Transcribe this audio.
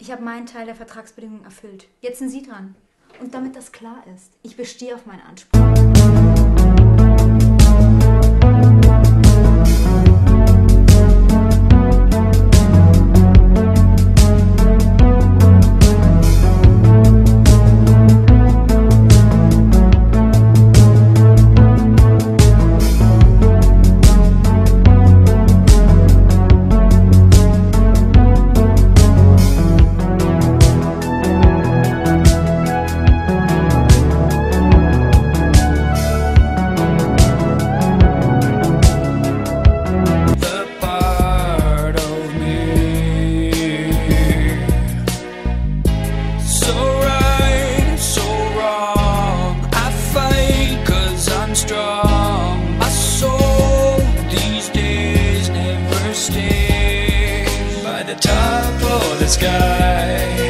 Ich habe meinen Teil der Vertragsbedingungen erfüllt. Jetzt sind Sie dran. Und damit das klar ist, ich bestehe auf meinen Anspruch. Strong. My soul these days never stays by the top of the sky